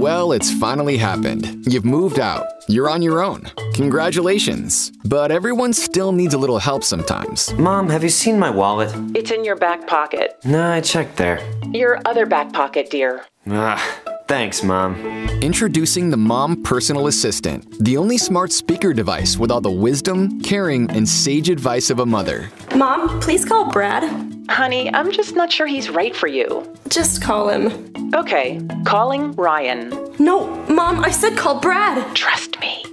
Well, it's finally happened. You've moved out. You're on your own. Congratulations. But everyone still needs a little help sometimes. Mom, have you seen my wallet? It's in your back pocket. Nah, I checked there. Your other back pocket, dear. Ah, thanks, Mom. Introducing the Mom Personal Assistant, the only smart speaker device with all the wisdom, caring, and sage advice of a mother. Mom, please call Brad. Honey, I'm just not sure he's right for you. Just call him. Okay, calling Ryan. No, Mom, I said call Brad. Trust me.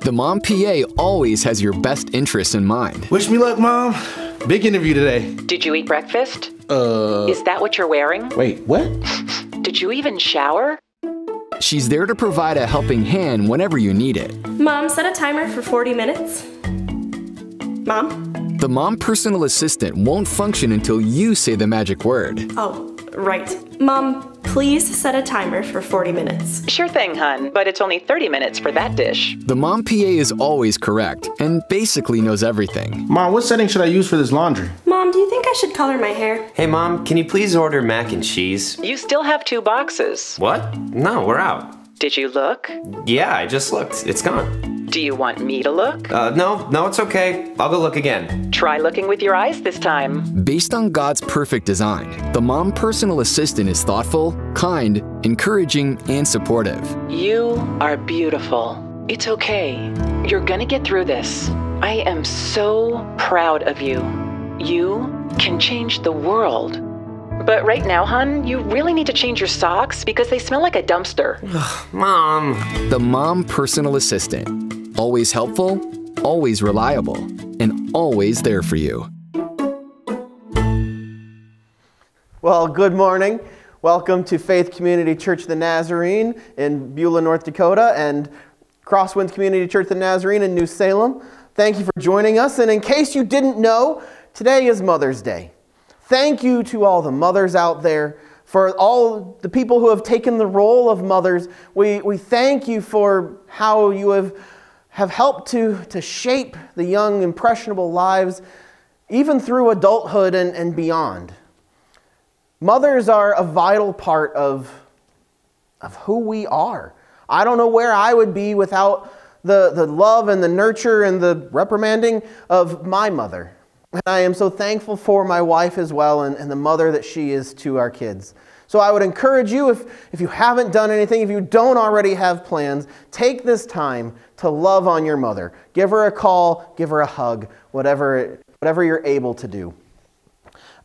The Mom PA always has your best interests in mind. Wish me luck, Mom. Big interview today. Did you eat breakfast? Uh, Is that what you're wearing? wait, what? Did you even shower? She's there to provide a helping hand whenever you need it. Mom, set a timer for 40 minutes. Mom? The Mom Personal Assistant won't function until you say the magic word. Oh, right. Mom, please set a timer for 40 minutes. Sure thing, hun, but it's only 30 minutes for that dish. The Mom PA is always correct and basically knows everything. Mom, what setting should I use for this laundry? Mom, do you think I should color my hair? Hey, Mom, can you please order mac and cheese? You still have two boxes. What? No, we're out. Did you look? Yeah, I just looked. It's gone. Do you want me to look? Uh, no, no, it's okay. I'll go look again. Try looking with your eyes this time. Based on God's perfect design, the Mom Personal Assistant is thoughtful, kind, encouraging, and supportive. You are beautiful. It's okay. You're gonna get through this. I am so proud of you. You can change the world. But right now, hon, you really need to change your socks because they smell like a dumpster. Mom. The Mom Personal Assistant. Always helpful, always reliable, and always there for you. Well, good morning. Welcome to Faith Community Church of the Nazarene in Beulah, North Dakota, and Crosswinds Community Church of the Nazarene in New Salem. Thank you for joining us. And in case you didn't know, today is Mother's Day. Thank you to all the mothers out there, for all the people who have taken the role of mothers. We, we thank you for how you have, have helped to, to shape the young, impressionable lives, even through adulthood and, and beyond. Mothers are a vital part of, of who we are. I don't know where I would be without the, the love and the nurture and the reprimanding of my mother. And I am so thankful for my wife as well and, and the mother that she is to our kids. So I would encourage you, if, if you haven't done anything, if you don't already have plans, take this time to love on your mother. Give her a call, give her a hug, whatever, whatever you're able to do.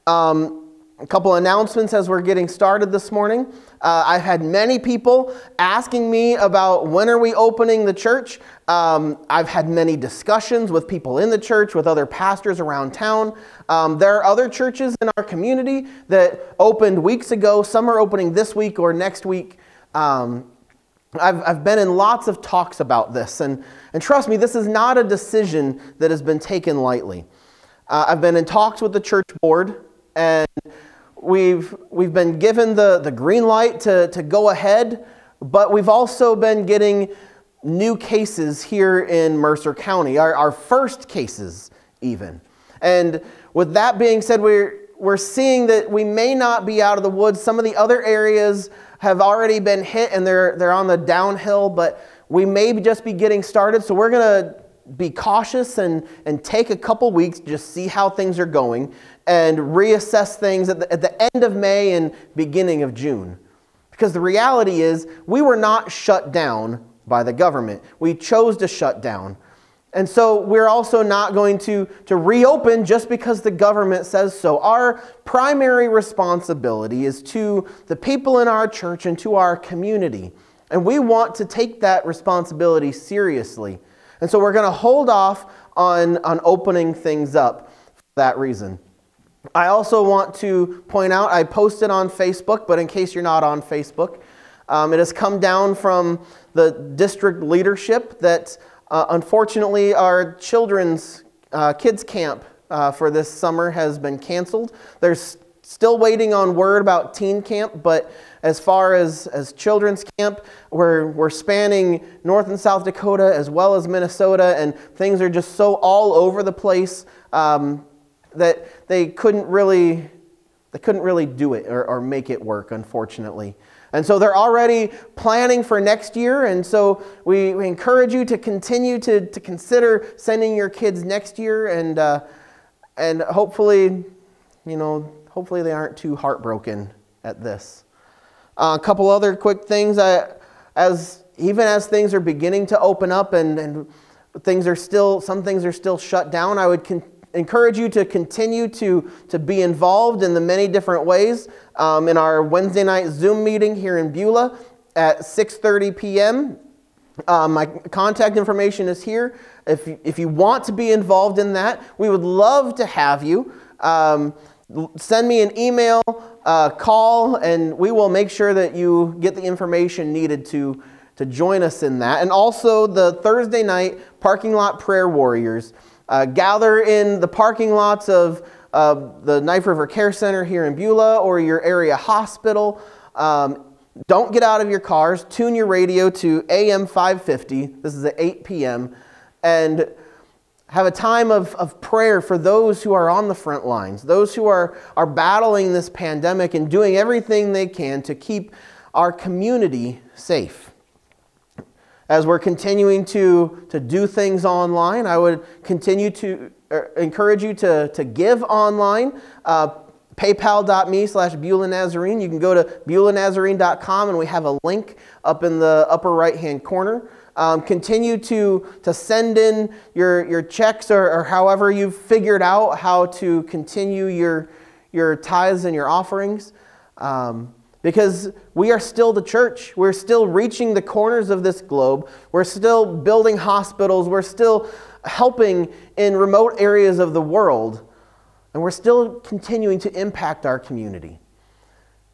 Um, a couple announcements as we're getting started this morning. Uh, I've had many people asking me about when are we opening the church. Um, I've had many discussions with people in the church, with other pastors around town. Um, there are other churches in our community that opened weeks ago. Some are opening this week or next week. Um, I've, I've been in lots of talks about this, and, and trust me, this is not a decision that has been taken lightly. Uh, I've been in talks with the church board, and we've, we've been given the, the green light to, to go ahead, but we've also been getting new cases here in Mercer County, our, our first cases, even. And with that being said, we're, we're seeing that we may not be out of the woods. Some of the other areas have already been hit and they're, they're on the downhill, but we may just be getting started. So we're going to be cautious and, and take a couple weeks, just see how things are going, and reassess things at the, at the end of May and beginning of June. Because the reality is, we were not shut down by the government. We chose to shut down. And so we're also not going to, to reopen just because the government says so. Our primary responsibility is to the people in our church and to our community. And we want to take that responsibility seriously. And so we're going to hold off on, on opening things up for that reason. I also want to point out, I posted on Facebook, but in case you're not on Facebook, um, it has come down from the district leadership that uh, unfortunately our children's uh, kids camp uh, for this summer has been canceled. There's still waiting on word about teen camp, but as far as, as children's camp, we're, we're spanning North and South Dakota as well as Minnesota, and things are just so all over the place um, that they couldn't really they couldn't really do it or, or make it work, unfortunately. And so they're already planning for next year. And so we, we encourage you to continue to, to consider sending your kids next year. And, uh, and hopefully, you know, hopefully they aren't too heartbroken at this. Uh, a couple other quick things. I, as, even as things are beginning to open up and, and things are still, some things are still shut down, I would con- encourage you to continue to, to be involved in the many different ways um, in our Wednesday night Zoom meeting here in Beulah at 6.30 p.m. Uh, my contact information is here. If you, if you want to be involved in that, we would love to have you. Um, send me an email, uh, call, and we will make sure that you get the information needed to, to join us in that. And also the Thursday night parking lot prayer warriors. Uh, gather in the parking lots of uh, the Knife River Care Center here in Beulah or your area hospital. Um, don't get out of your cars. Tune your radio to AM 550. This is at 8 p.m. And have a time of, of prayer for those who are on the front lines, those who are, are battling this pandemic and doing everything they can to keep our community safe. As we're continuing to, to do things online, I would continue to er, encourage you to, to give online. Uh, paypal.me slash Beulah Nazarene. You can go to BeulahNazarene.com and we have a link up in the upper right hand corner. Um, continue to, to send in your, your checks or, or however you've figured out how to continue your, your tithes and your offerings. Um, because we are still the church. We're still reaching the corners of this globe. We're still building hospitals. We're still helping in remote areas of the world. And we're still continuing to impact our community.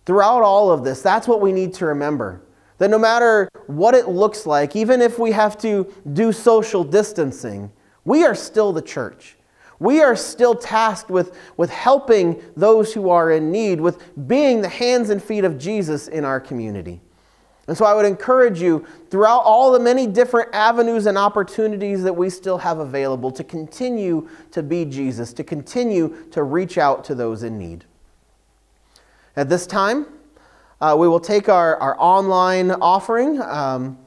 Throughout all of this, that's what we need to remember. That no matter what it looks like, even if we have to do social distancing, we are still the church. We are still tasked with, with helping those who are in need, with being the hands and feet of Jesus in our community. And so I would encourage you throughout all the many different avenues and opportunities that we still have available to continue to be Jesus, to continue to reach out to those in need. At this time, uh, we will take our, our online offering. Um,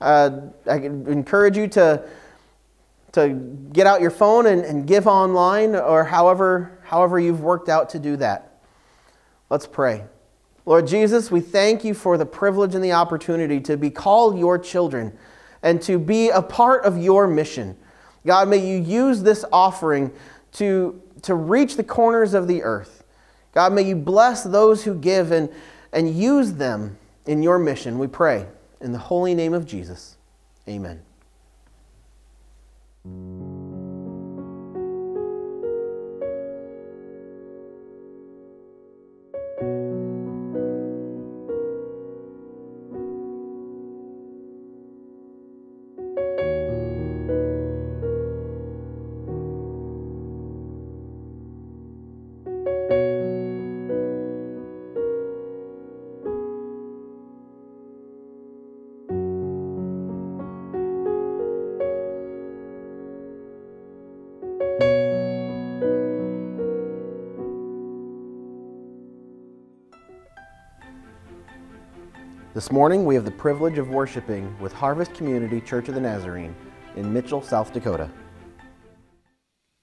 uh, I encourage you to to get out your phone and, and give online or however, however you've worked out to do that. Let's pray. Lord Jesus, we thank you for the privilege and the opportunity to be called your children and to be a part of your mission. God, may you use this offering to, to reach the corners of the earth. God, may you bless those who give and, and use them in your mission. We pray in the holy name of Jesus. Amen. Thank you. This morning, we have the privilege of worshiping with Harvest Community Church of the Nazarene in Mitchell, South Dakota.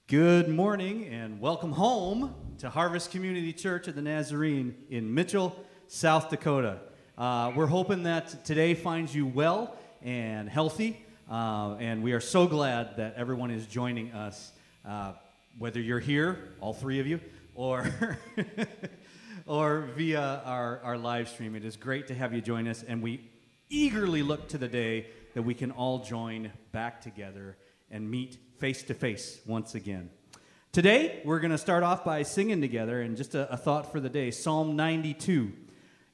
Good morning and welcome home to Harvest Community Church of the Nazarene in Mitchell, South Dakota. Uh, we're hoping that today finds you well and healthy, uh, and we are so glad that everyone is joining us, uh, whether you're here, all three of you, or or via our, our live stream. It is great to have you join us, and we eagerly look to the day that we can all join back together and meet face to face once again. Today, we're going to start off by singing together, and just a, a thought for the day Psalm 92.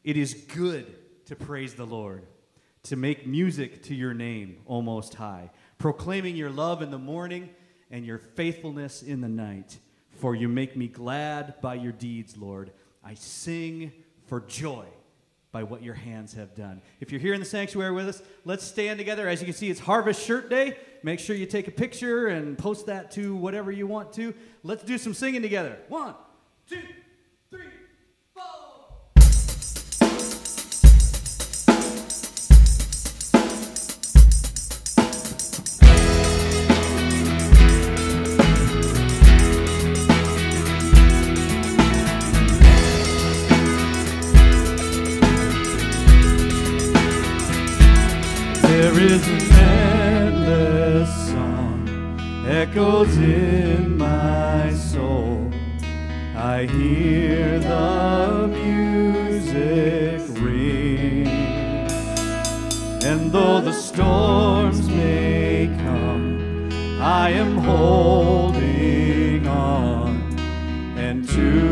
It is good to praise the Lord, to make music to your name, O Most High, proclaiming your love in the morning and your faithfulness in the night. For you make me glad by your deeds, Lord. I sing for joy by what your hands have done. If you're here in the sanctuary with us, let's stand together. As you can see, it's Harvest Shirt Day. Make sure you take a picture and post that to whatever you want to. Let's do some singing together. One, two, echoes in my soul. I hear the music ring. And though the storms may come, I am holding on and to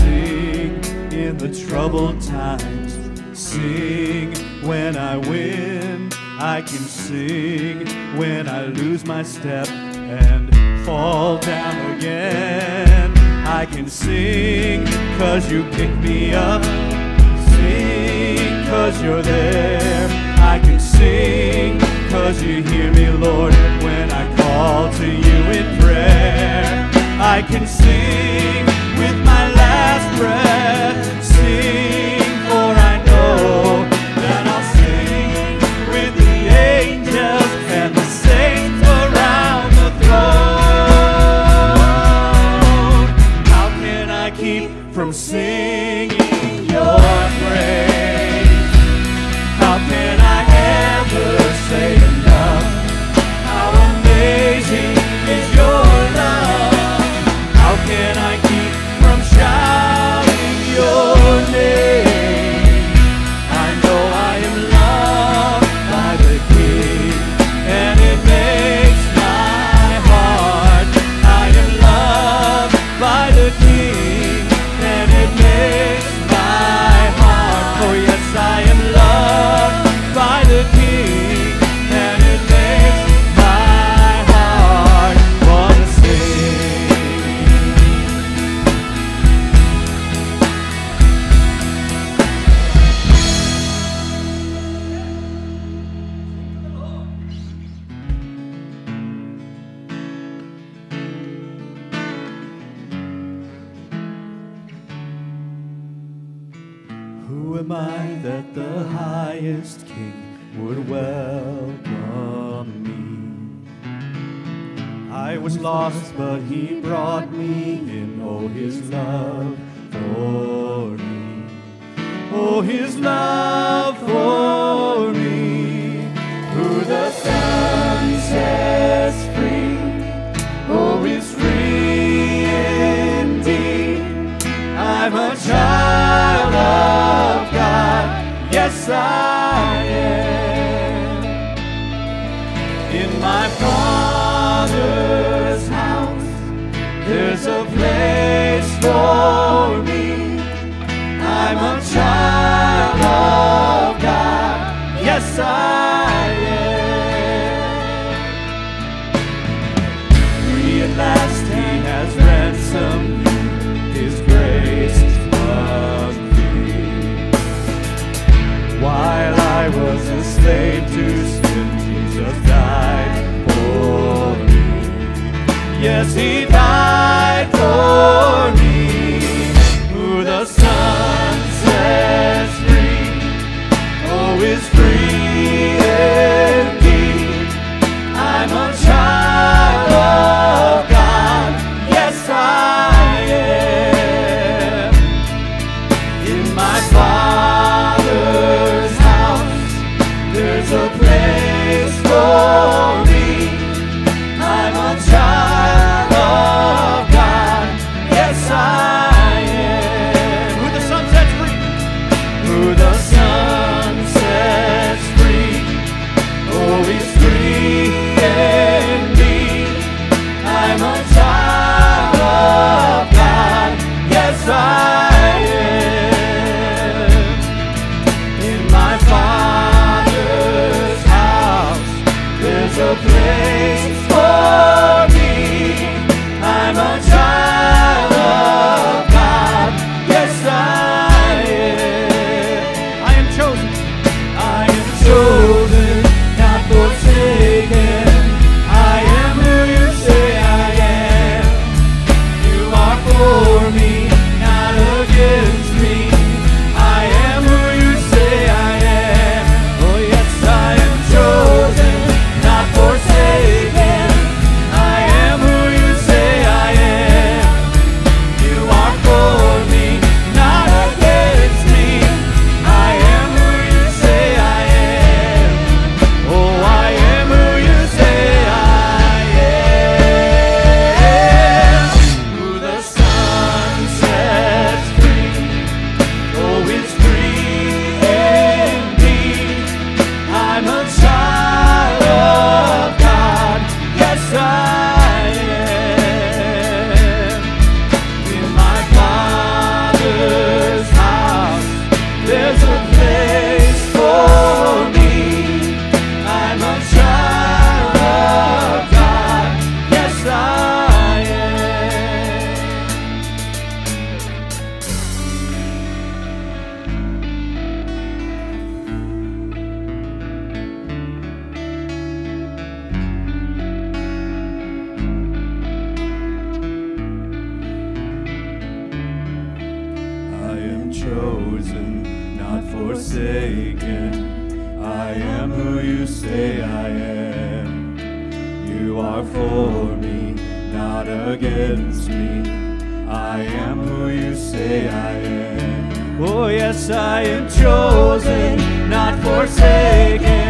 Sing in the troubled times. Sing when I win. I can sing when I lose my step and fall down again. I can sing cause you pick me up. Sing cause you're there. I can sing cause you hear me, Lord, when I call to you in prayer. I can sing breath. Sing, for I know Who am I that the highest king would welcome me? I was lost, but he brought me in. Oh, his love for me. Oh, his love for me. I am. In my Father's house, there's a place for me. I'm a child of God. Yes, I forsaken. I am who you say I am. You are for me, not against me. I am who you say I am. Oh, yes, I am chosen, not forsaken.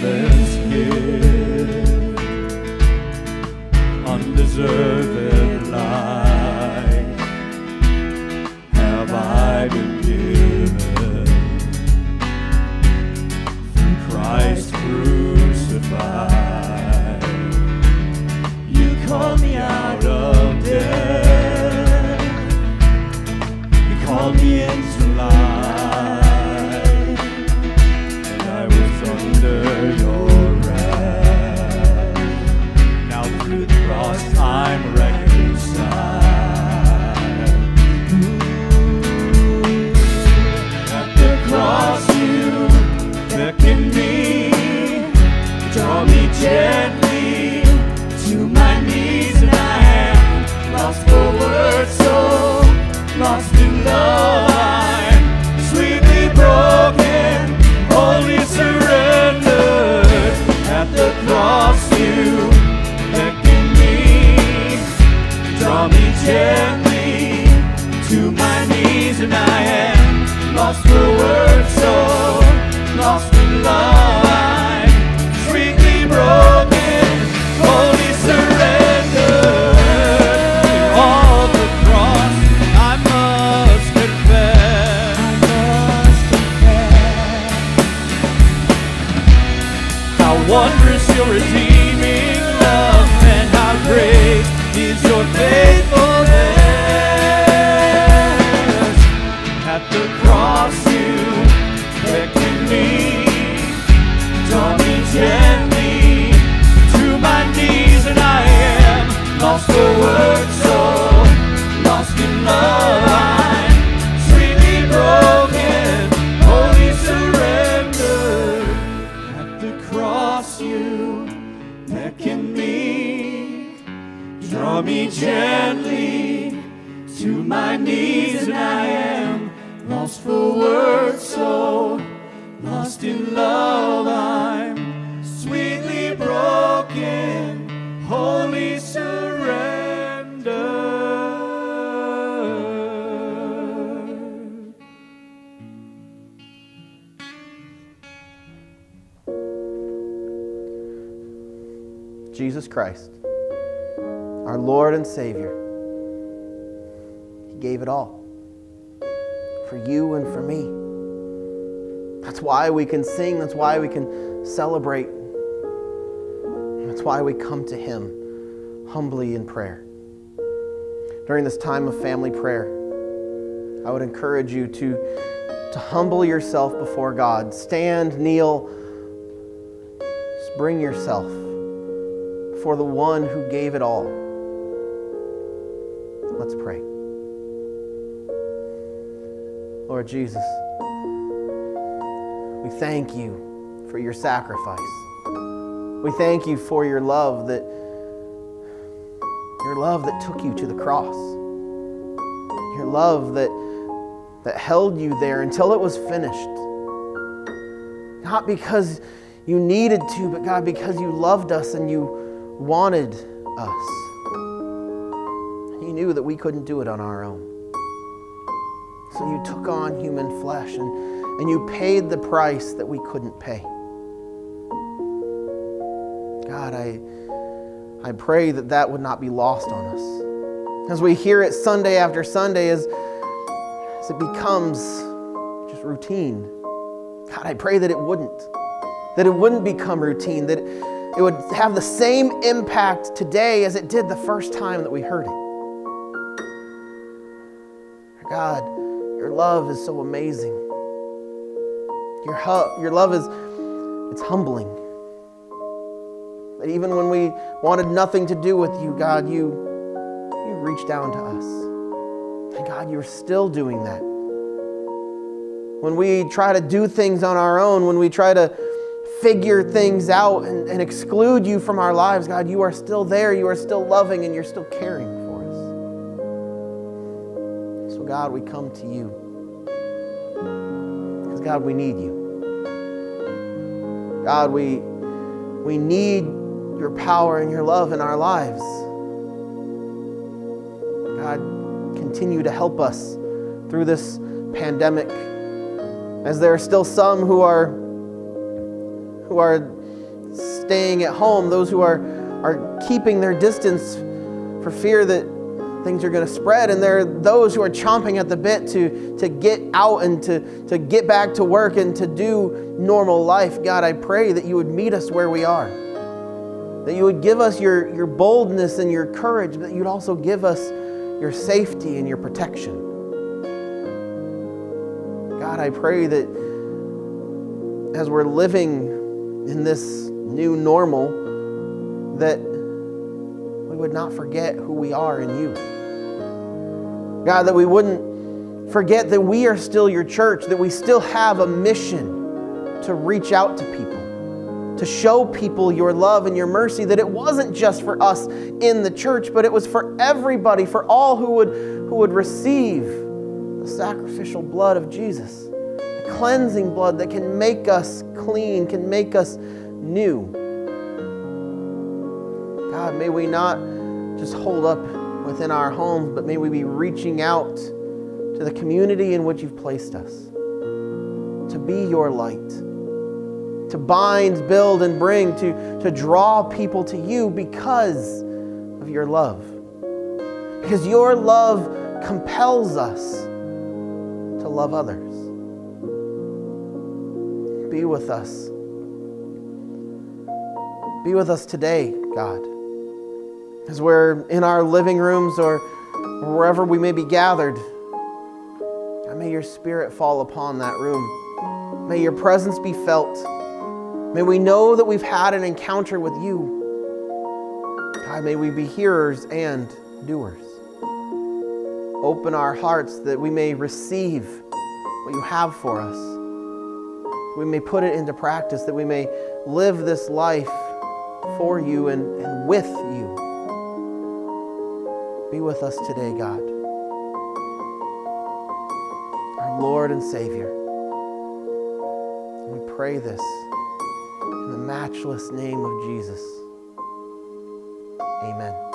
there. Draw me gently to my knees, and I am for words, so lost in love. I'm sweetly broken, holy surrender. At the cross you beckon me, draw me gently to my knees, and I am lost for words, so lost in love. I'm sweetly broken, holy surrender. Jesus Christ, our Lord and Savior. He gave it all for you and for me. That's why we can sing, that's why we can celebrate. That's why we come to Him humbly in prayer. During this time of family prayer, I would encourage you to, to humble yourself before God. Stand, kneel, just bring yourself for the one who gave it all. Let's pray. Lord Jesus, we thank you for your sacrifice. We thank you for your love that your love that took you to the cross. Your love that that held you there until it was finished. Not because you needed to, but God, because you loved us and you wanted us. You knew that we couldn't do it on our own. So you took on human flesh and, and you paid the price that we couldn't pay. God, I, I pray that that would not be lost on us. As we hear it Sunday after Sunday, as, as it becomes just routine, God, I pray that it wouldn't. That it wouldn't become routine, that it would have the same impact today as it did the first time that we heard it. God, your love is so amazing. Your, hu- your love is it's humbling. That even when we wanted nothing to do with you, God, you, you reached down to us. And God, you're still doing that. When we try to do things on our own, when we try to figure things out and, and exclude you from our lives, God, you are still there. You are still loving and you're still caring God, we come to you. Because, God, we need you. God, we, we need your power and your love in our lives. God, continue to help us through this pandemic. As there are still some who are who are staying at home, those who are, are keeping their distance for fear that things are going to spread. And there are those who are chomping at the bit to, to get out and to, to get back to work and to do normal life. God, I pray that you would meet us where we are. That you would give us your, your boldness and your courage, but that you'd also give us your safety and your protection. God, I pray that as we're living in this new normal, that would not forget who we are in you. God, that we wouldn't forget that we are still your church, that we still have a mission to reach out to people, to show people your love and your mercy, that it wasn't just for us in the church, but it was for everybody, for all who would, who would receive the sacrificial blood of Jesus, the cleansing blood that can make us clean, can make us new. God, may we not just hold up within our homes, but may we be reaching out to the community in which you've placed us to be your light, to bind, build, and bring, to, to draw people to you because of your love. Because your love compels us to love others. Be with us. Be with us today, God. As we're in our living rooms or wherever we may be gathered, God, may your spirit fall upon that room. May your presence be felt. May we know that we've had an encounter with you. God, may we be hearers and doers. Open our hearts that we may receive what you have for us. We may put it into practice, that we may live this life for you and, and with you. Be with us today, God. Our Lord and Savior. We pray this in the matchless name of Jesus. Amen.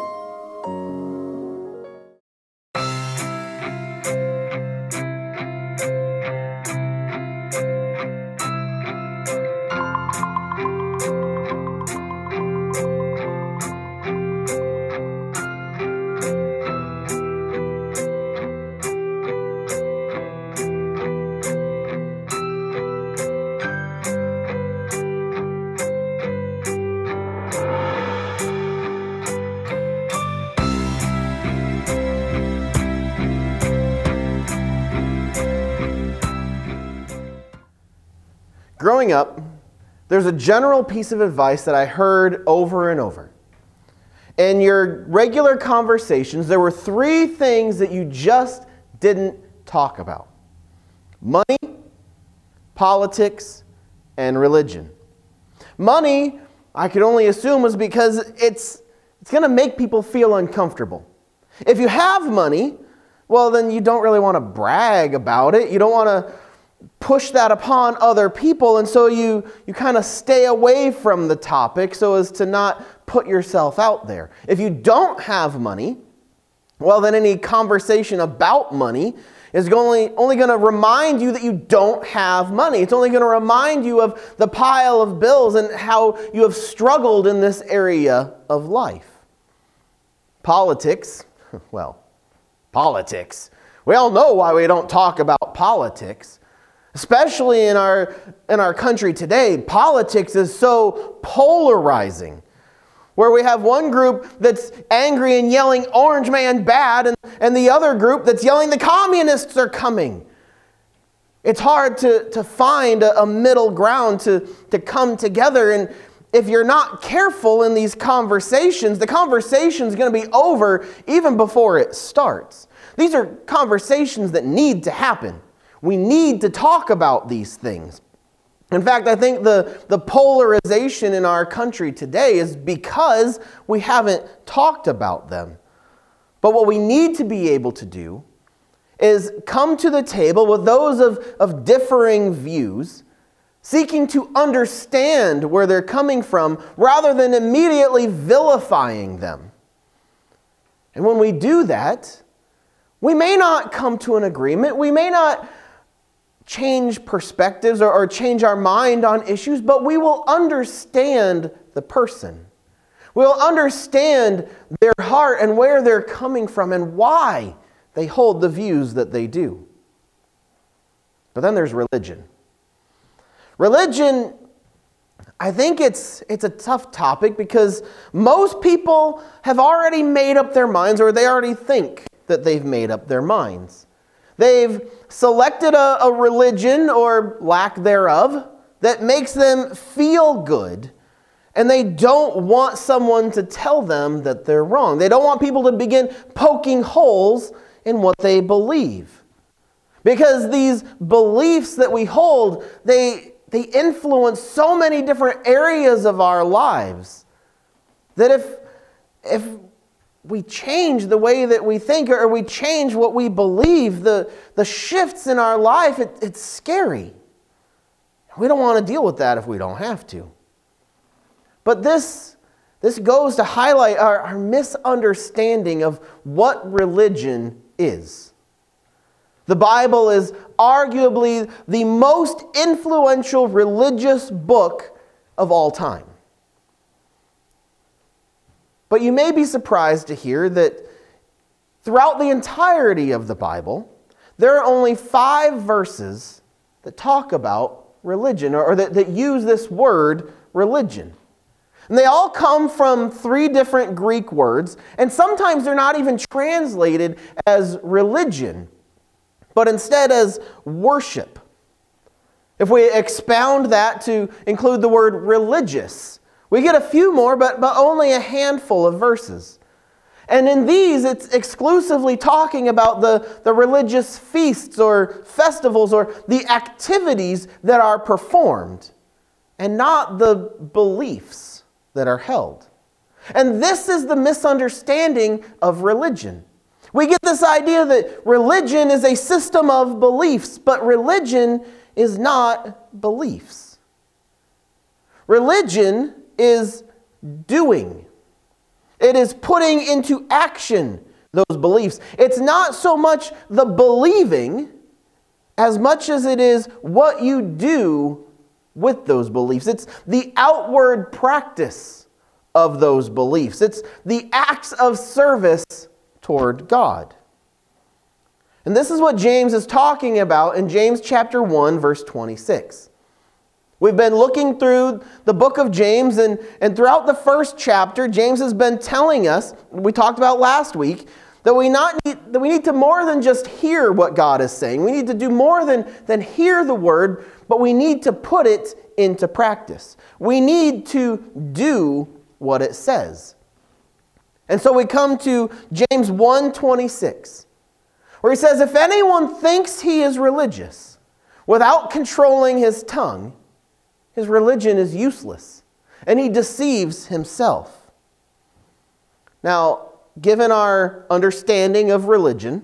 There's a general piece of advice that I heard over and over. In your regular conversations, there were three things that you just didn't talk about money, politics, and religion. Money, I could only assume, was because it's, it's going to make people feel uncomfortable. If you have money, well, then you don't really want to brag about it. You don't want to push that upon other people, and so you, you kind of stay away from the topic so as to not put yourself out there. If you don't have money, well, then any conversation about money is only, only going to remind you that you don't have money. It's only going to remind you of the pile of bills and how you have struggled in this area of life. Politics, well, politics. We all know why we don't talk about politics. Especially in our, in our country today, politics is so polarizing. Where we have one group that's angry and yelling, Orange Man bad, and, and the other group that's yelling, The communists are coming. It's hard to, to find a, a middle ground to, to come together. And if you're not careful in these conversations, the conversation is going to be over even before it starts. These are conversations that need to happen. We need to talk about these things. In fact, I think the, the polarization in our country today is because we haven't talked about them. But what we need to be able to do is come to the table with those of, of differing views, seeking to understand where they're coming from rather than immediately vilifying them. And when we do that, we may not come to an agreement. We may not change perspectives or, or change our mind on issues, but we will understand the person. We'll understand their heart and where they're coming from and why they hold the views that they do. But then there's religion. Religion, I think it's, it's a tough topic because most people have already made up their minds or they already think that they've made up their minds. They've selected a, a, religion or lack thereof that makes them feel good, and they don't want someone to tell them that they're wrong. They don't want people to begin poking holes in what they believe. Because these beliefs that we hold, they, they influence so many different areas of our lives that if, if we change the way that we think or we change what we believe, the, the shifts in our life, it, it's scary. We don't want to deal with that if we don't have to. But this, this goes to highlight our, our misunderstanding of what religion is. The Bible is arguably the most influential religious book of all time. But you may be surprised to hear that throughout the entirety of the Bible, there are only five verses that talk about religion or, that, that use this word religion. And they all come from three different Greek words, and sometimes they're not even translated as religion, but instead as worship. If we expound that to include the word religious, we get a few more, but, but only a handful of verses. And in these, it's exclusively talking about the, the religious feasts or festivals or the activities that are performed, and not the beliefs that are held. And this is the misunderstanding of religion. We get this idea that religion is a system of beliefs, but religion is not beliefs. Religion is doing, it is putting into action those beliefs. It's not so much the believing as much as it is what you do with those beliefs. It's the outward practice of those beliefs, it's the acts of service toward God. And this is what James is talking about in James chapter 1, verse 26. We've been looking through the book of James, and, and throughout the first chapter, James has been telling us, we talked about last week, that we, not need, that we need to more than just hear what God is saying. We need to do more than, than hear the word, but we need to put it into practice. We need to do what it says. And so we come to James 1:26, where he says, If anyone thinks he is religious without controlling his tongue, his religion is useless, and he deceives himself. Now, given our understanding of religion,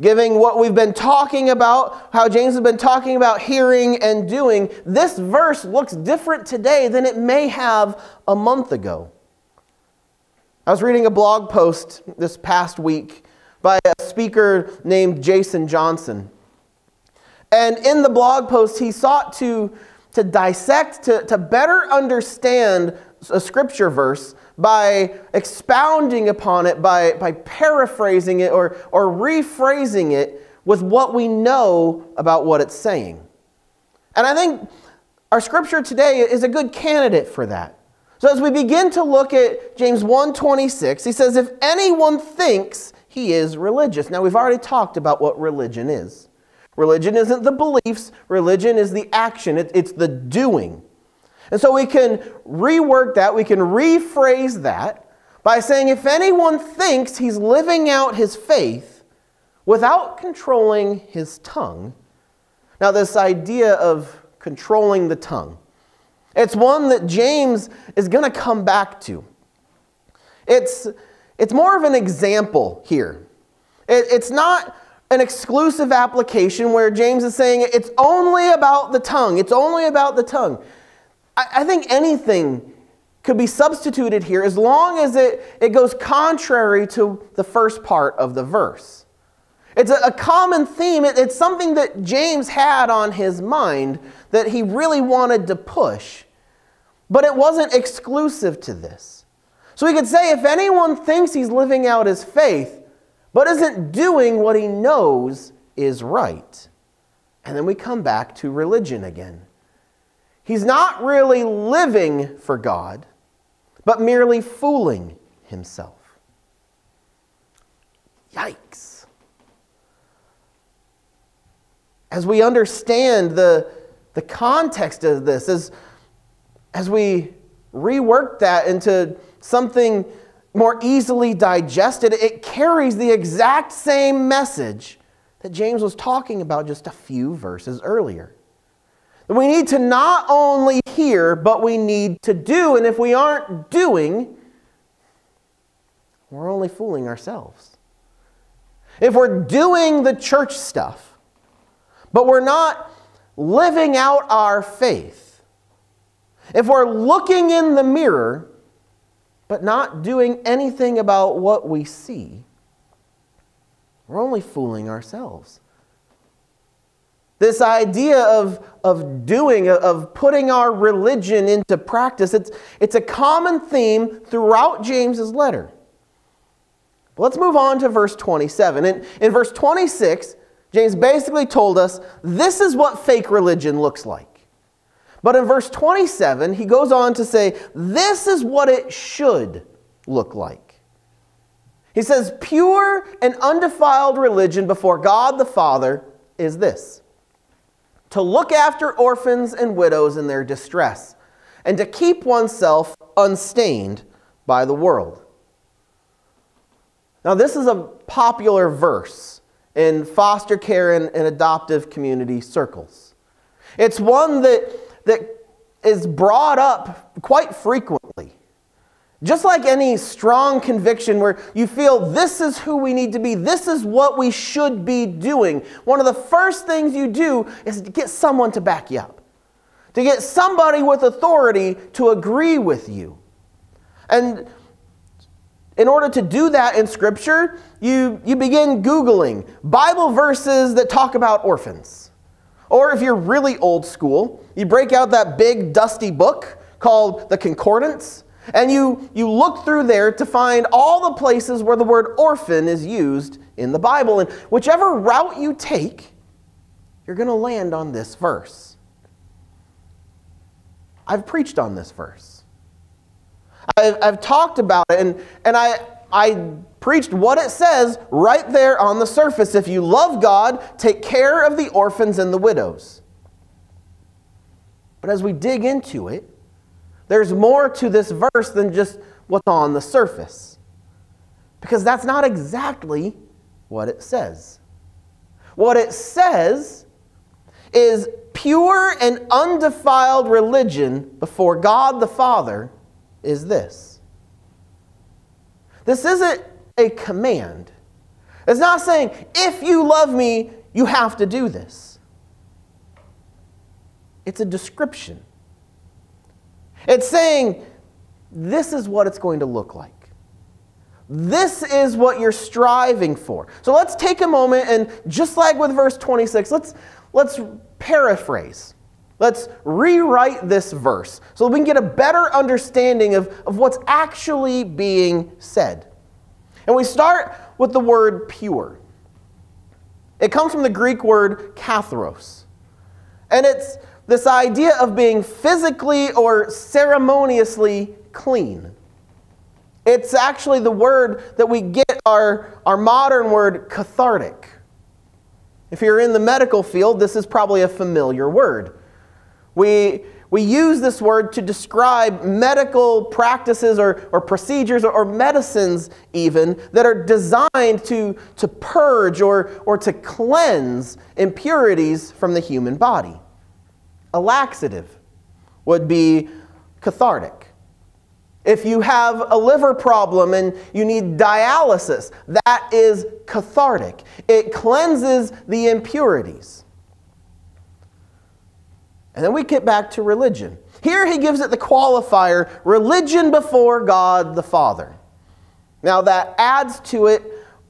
given what we've been talking about, how James has been talking about hearing and doing, this verse looks different today than it may have a month ago. I was reading a blog post this past week by a speaker named Jason Johnson. And in the blog post, he sought to, to dissect, to, to better understand a scripture verse by expounding upon it, by, by paraphrasing it or, or rephrasing it with what we know about what it's saying. And I think our scripture today is a good candidate for that. So as we begin to look at James 1:26, he says if anyone thinks he is religious. Now we've already talked about what religion is. Religion isn't the beliefs, religion is the action, it, it's the doing. And so we can rework that, we can rephrase that by saying if anyone thinks he's living out his faith without controlling his tongue. Now, this idea of controlling the tongue, it's one that James is going to come back to. It's, it's more of an example here. It, it's not an exclusive application where James is saying it's only about the tongue, it's only about the tongue. I, think anything could be substituted here as long as it, it goes contrary to the first part of the verse. It's a, a common theme. It, it's something that James had on his mind that he really wanted to push, but it wasn't exclusive to this. So we could say if anyone thinks he's living out his faith, but isn't doing what he knows is right. And then we come back to religion again. He's not really living for God, but merely fooling himself. Yikes. As we understand the, the context of this, as, as we rework that into something more easily digested, it carries the exact same message that James was talking about just a few verses earlier. We need to not only hear, but we need to do. And if we aren't doing, we're only fooling ourselves. If we're doing the church stuff, but we're not living out our faith, if we're looking in the mirror, but not doing anything about what we see, we're only fooling ourselves. This idea of, of doing, of putting our religion into practice, it's, it's a common theme throughout James's letter. But let's move on to verse 27. In, in verse 26, James basically told us this is what fake religion looks like. But in verse 27, he goes on to say, This is what it should look like. He says, Pure and undefiled religion before God the Father is this to look after orphans and widows in their distress, and to keep oneself unstained by the world. Now, this is a popular verse in foster care and, and adoptive community circles. It's one that, that is brought up quite frequently. Just like any strong conviction where you feel this is who we need to be, this is what we should be doing, one of the first things you do is to get someone to back you up, to get somebody with authority to agree with you. And in order to do that in Scripture, you, you begin Googling Bible verses that talk about orphans. Or if you're really old school, you break out that big dusty book called the Concordance and you, you look through there to find all the places where the word orphan is used in the Bible. And whichever route you take, you're going to land on this verse. I've preached on this verse. I've, I've talked about it, and, and I, I preached what it says right there on the surface. If you love God, take care of the orphans and the widows. But as we dig into it, there's more to this verse than just what's on the surface. Because that's not exactly what it says. What it says is pure and undefiled religion before God the Father is this. This isn't a command. It's not saying, if you love me, you have to do this. It's a description. It's saying, this is what it's going to look like. This is what you're striving for. So let's take a moment and just like with verse 26, let's, let's paraphrase. Let's rewrite this verse so we can get a better understanding of, of what's actually being said. And we start with the word pure. It comes from the Greek word katharos. And it's this idea of being physically or ceremoniously clean. It's actually the word that we get our, our modern word cathartic. If you're in the medical field, this is probably a familiar word. We, we use this word to describe medical practices or, or procedures or, or medicines, even, that are designed to, to purge or, or to cleanse impurities from the human body. A laxative would be cathartic. If you have a liver problem and you need dialysis, that is cathartic. It cleanses the impurities. And then we get back to religion. Here he gives it the qualifier religion before God the Father. Now that adds to it,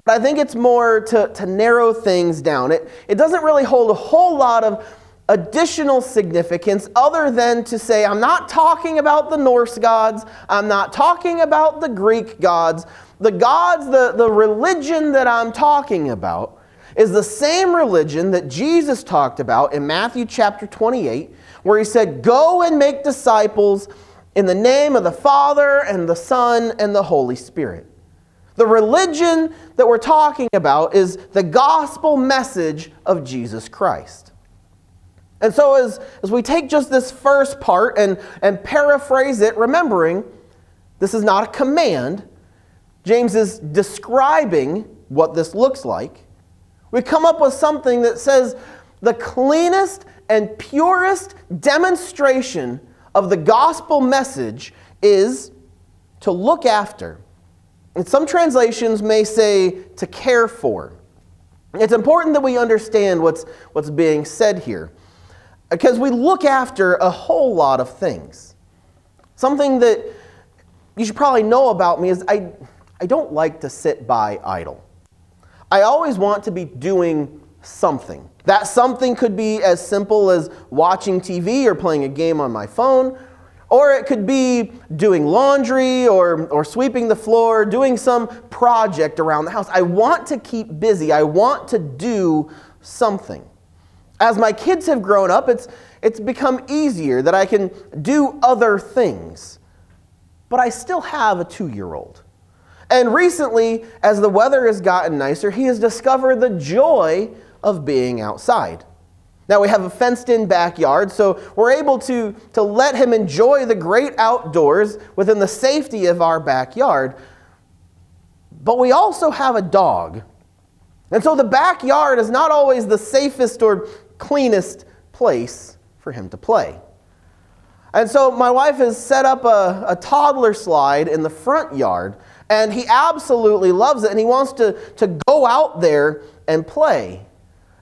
but I think it's more to, to narrow things down. It, it doesn't really hold a whole lot of additional significance other than to say, I'm not talking about the Norse gods, I'm not talking about the Greek gods. The gods, the, the religion that I'm talking about is the same religion that Jesus talked about in Matthew chapter 28, where he said, Go and make disciples in the name of the Father and the Son and the Holy Spirit. The religion that we're talking about is the gospel message of Jesus Christ. And so, as, as we take just this first part and, and paraphrase it, remembering this is not a command, James is describing what this looks like. We come up with something that says the cleanest and purest demonstration of the gospel message is to look after. And some translations may say to care for. It's important that we understand what's, what's being said here. Because we look after a whole lot of things. Something that you should probably know about me is I, I don't like to sit by idle. I always want to be doing something. That something could be as simple as watching TV or playing a game on my phone, or it could be doing laundry or, or sweeping the floor, doing some project around the house. I want to keep busy. I want to do something as my kids have grown up, it's, it's become easier, that I can do other things. But I still have a two year old. And recently, as the weather has gotten nicer, he has discovered the joy of being outside. Now we have a fenced in backyard, so we're able to, to let him enjoy the great outdoors within the safety of our backyard. But we also have a dog. And so the backyard is not always the safest or cleanest place for him to play. And so my wife has set up a, a toddler slide in the front yard, and he absolutely loves it, and he wants to, to go out there and play.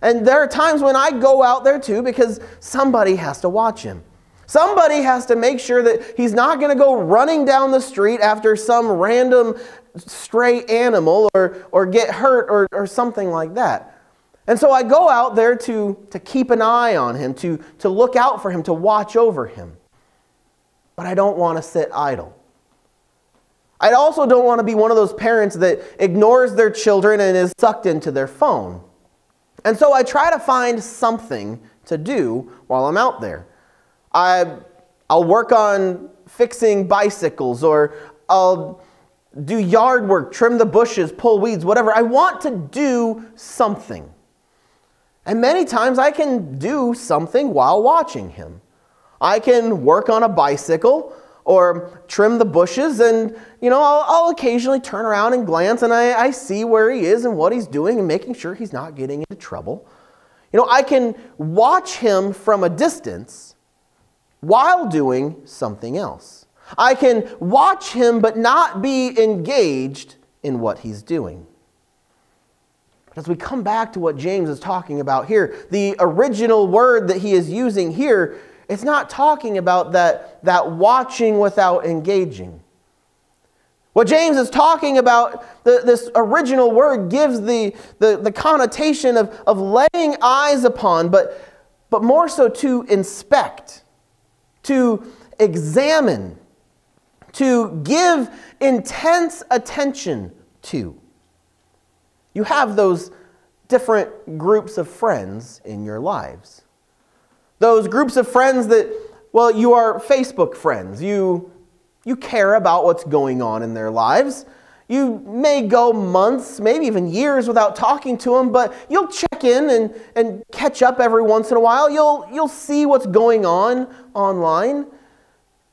And there are times when I go out there too because somebody has to watch him. Somebody has to make sure that he's not going to go running down the street after some random stray animal or, or get hurt or, or something like that. And so I go out there to, to keep an eye on him, to, to look out for him, to watch over him. But I don't want to sit idle. I also don't want to be one of those parents that ignores their children and is sucked into their phone. And so I try to find something to do while I'm out there. I, I'll work on fixing bicycles or I'll do yard work, trim the bushes, pull weeds, whatever. I want to do something. And many times I can do something while watching him. I can work on a bicycle or trim the bushes, and you know, I'll, I'll occasionally turn around and glance and I, I see where he is and what he's doing and making sure he's not getting into trouble. You know, I can watch him from a distance while doing something else. I can watch him but not be engaged in what he's doing. But as we come back to what James is talking about here, the original word that he is using here, it's not talking about that, that watching without engaging. What James is talking about, the, this original word gives the, the, the connotation of, of laying eyes upon, but, but more so to inspect, to examine, to give intense attention to. You have those different groups of friends in your lives. Those groups of friends that, well, you are Facebook friends. You, you care about what's going on in their lives. You may go months, maybe even years without talking to them, but you'll check in and, and catch up every once in a while. You'll, you'll see what's going on online.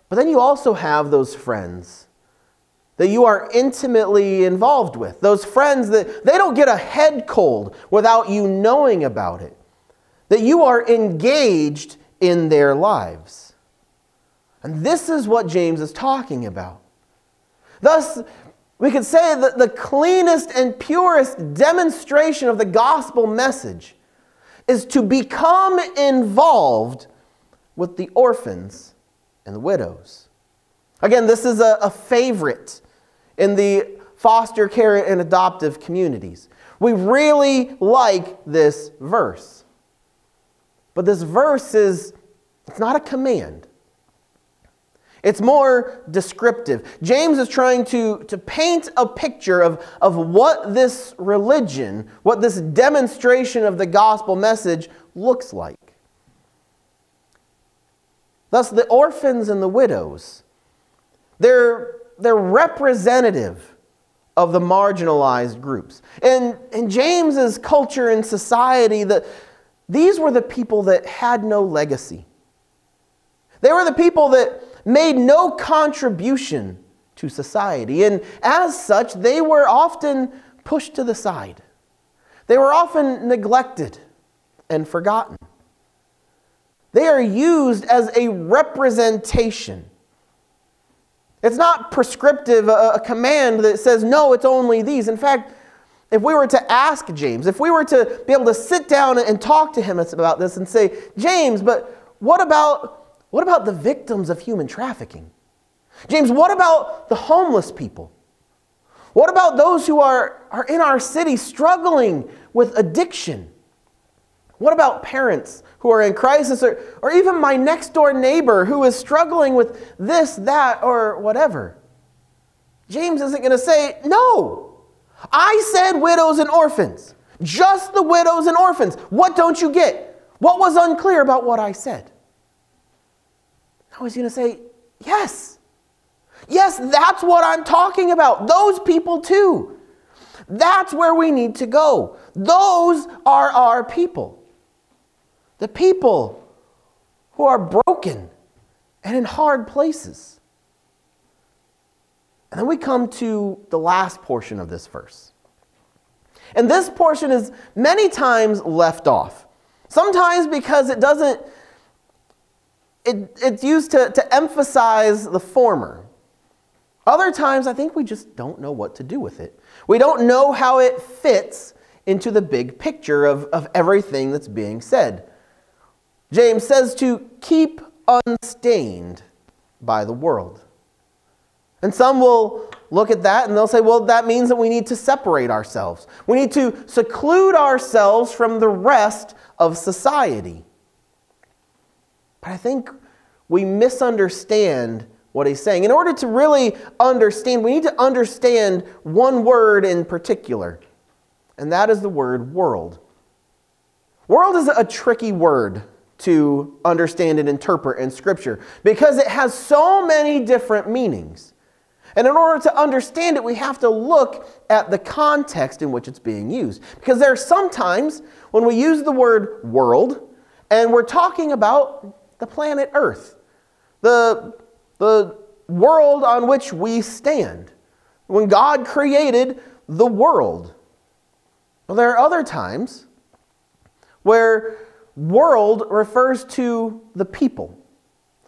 But then you also have those friends that you are intimately involved with. Those friends that they don't get a head cold without you knowing about it. That you are engaged in their lives. And this is what James is talking about. Thus, we could say that the cleanest and purest demonstration of the gospel message is to become involved with the orphans and the widows. Again, this is a, a favorite in the foster care and adoptive communities. We really like this verse. But this verse is it's not a command. It's more descriptive. James is trying to, to paint a picture of, of what this religion, what this demonstration of the gospel message looks like. Thus, the orphans and the widows, they're, they're representative of the marginalized groups. And in James's culture and society, the, these were the people that had no legacy. They were the people that made no contribution to society. And as such, they were often pushed to the side. They were often neglected and forgotten. They are used as a representation. It's not prescriptive, a, command that says, no, it's only these. In fact, if we were to ask James, if we were to be able to sit down and talk to him about this and say, James, but what about, what about the victims of human trafficking? James, what about the homeless people? What about those who are, are in our city struggling with addiction? What about parents who are in crisis or, or even my next door neighbor who is struggling with this, that, or whatever? James isn't going to say, no. I said widows and orphans. Just the widows and orphans. What don't you get? What was unclear about what I said? I was going to say, Yes. Yes, that's what I'm talking about. Those people too. That's where we need to go. Those are our people. The people who are broken and in hard places. And then we come to the last portion of this verse. And this portion is many times left off. Sometimes because it doesn't, it, it's used to, to emphasize the former. Other times, I think we just don't know what to do with it. We don't know how it fits into the big picture of, of everything that's being said. James says to keep unstained by the world. And some will look at that and they'll say, well, that means that we need to separate ourselves. We need to seclude ourselves from the rest of society. But I think we misunderstand what he's saying. In order to really understand, we need to understand one word in particular, and that is the word world. World is a tricky word to understand and interpret in Scripture because it has so many different meanings. And in order to understand it, we have to look at the context in which it's being used. Because there are sometimes when we use the word world and we're talking about the planet Earth, the, the world on which we stand. When God created the world. Well, there are other times where world refers to the people.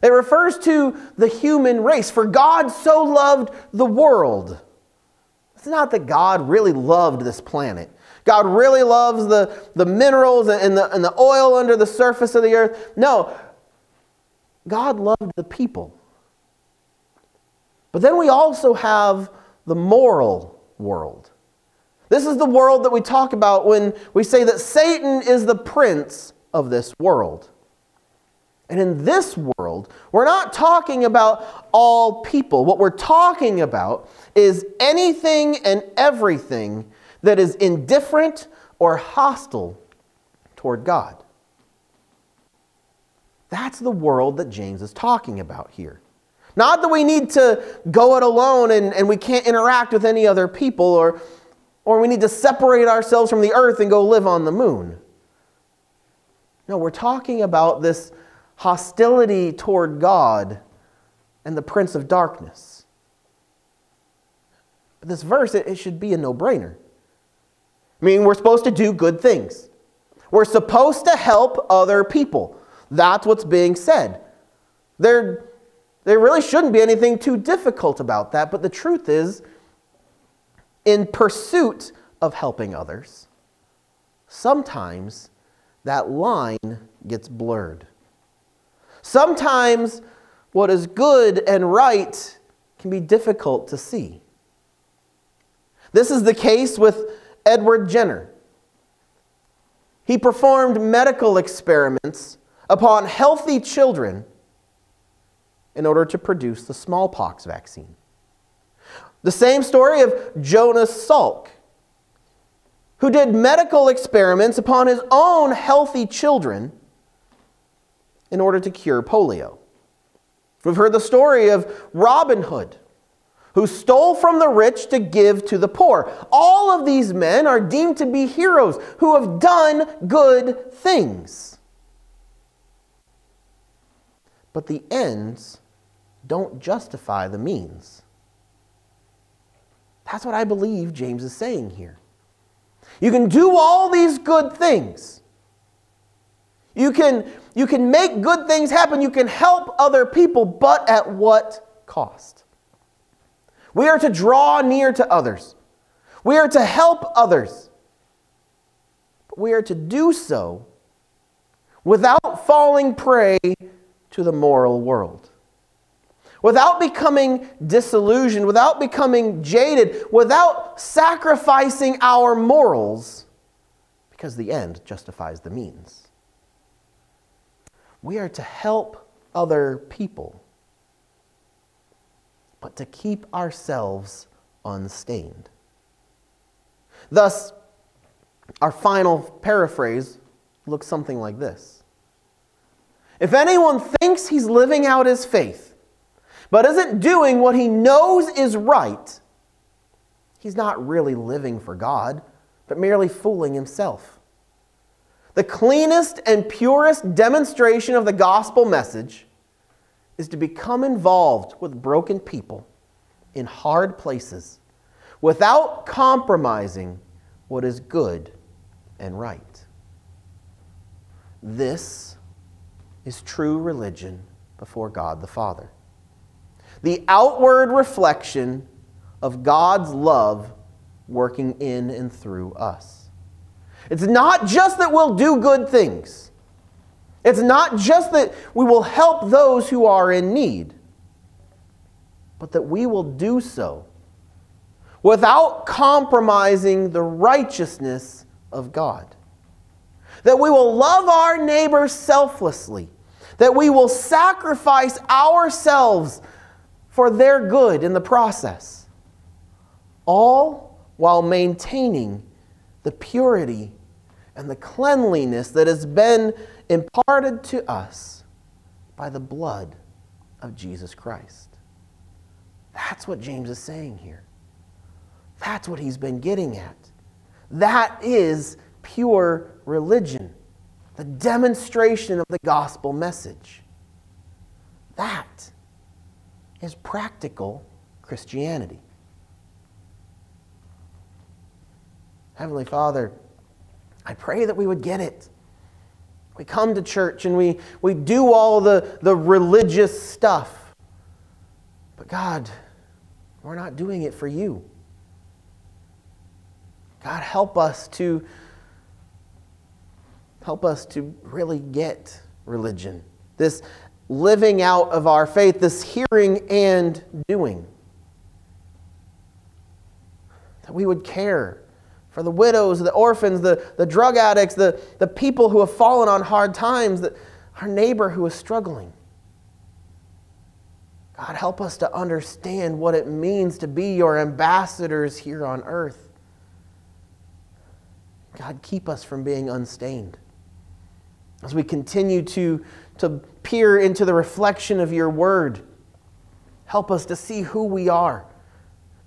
It refers to the human race. For God so loved the world. It's not that God really loved this planet. God really loves the, the minerals and the, and the oil under the surface of the earth. No, God loved the people. But then we also have the moral world. This is the world that we talk about when we say that Satan is the prince of this world. And in this world, we're not talking about all people. What we're talking about is anything and everything that is indifferent or hostile toward God. That's the world that James is talking about here. Not that we need to go it alone and, and we can't interact with any other people or, or we need to separate ourselves from the earth and go live on the moon. No, we're talking about this hostility toward God and the prince of darkness. But this verse, it, it should be a no brainer. I mean, we're supposed to do good things, we're supposed to help other people. That's what's being said. There, there really shouldn't be anything too difficult about that, but the truth is, in pursuit of helping others, sometimes that line gets blurred. Sometimes what is good and right can be difficult to see. This is the case with Edward Jenner. He performed medical experiments upon healthy children in order to produce the smallpox vaccine. The same story of Jonas Salk, who did medical experiments upon his own healthy children in order to cure polio. We've heard the story of Robin Hood, who stole from the rich to give to the poor. All of these men are deemed to be heroes who have done good things. But the ends don't justify the means. That's what I believe James is saying here. You can do all these good things. You can, you can make good things happen. You can help other people, but at what cost? We are to draw near to others. We are to help others. But we are to do so without falling prey to the moral world without becoming disillusioned, without becoming jaded, without sacrificing our morals, because the end justifies the means. We are to help other people, but to keep ourselves unstained. Thus, our final paraphrase looks something like this If anyone thinks he's living out his faith, but isn't doing what he knows is right, he's not really living for God, but merely fooling himself. The cleanest and purest demonstration of the gospel message is to become involved with broken people in hard places without compromising what is good and right. This is true religion before God the Father. The outward reflection of God's love working in and through us. It's not just that we'll do good things. It's not just that we will help those who are in need, but that we will do so without compromising the righteousness of God. That we will love our neighbors selflessly. That we will sacrifice ourselves for their good in the process. All while maintaining the purity and the cleanliness that has been imparted to us by the blood of Jesus Christ. That's what James is saying here. That's what he's been getting at. That is pure religion, the demonstration of the gospel message. That is practical Christianity. Heavenly Father, I pray that we would get it. We come to church and we, we do all the, the religious stuff. But God, we're not doing it for you. God, help us to help us to really get religion. This living out of our faith, this hearing and doing. That we would care for the widows, the orphans, the, the drug addicts, the, the people who have fallen on hard times, the, our neighbor who is struggling. God, help us to understand what it means to be your ambassadors here on earth. God, keep us from being unstained. As we continue to, to peer into the reflection of your word, help us to see who we are.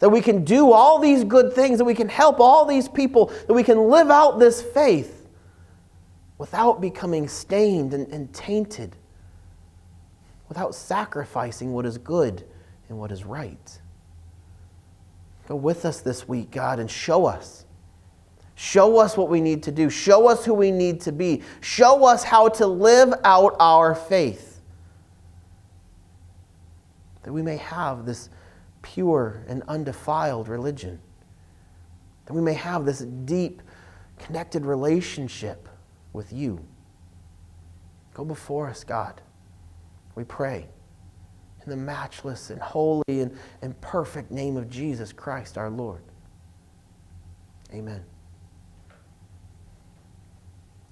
That we can do all these good things, that we can help all these people, that we can live out this faith without becoming stained and, and tainted, without sacrificing what is good and what is right. Go with us this week, God, and show us Show us what we need to do. Show us who we need to be. Show us how to live out our faith. That we may have this pure and undefiled religion. That we may have this deep, connected relationship with you. Go before us, God. We pray. In the matchless and holy and, and perfect name of Jesus Christ our Lord. Amen.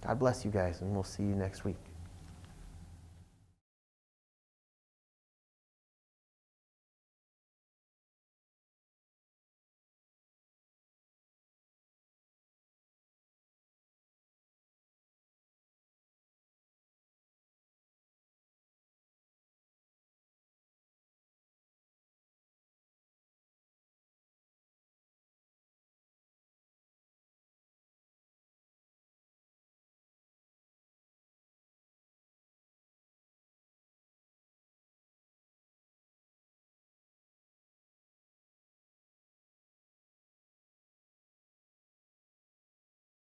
God bless you guys, and we'll see you next week.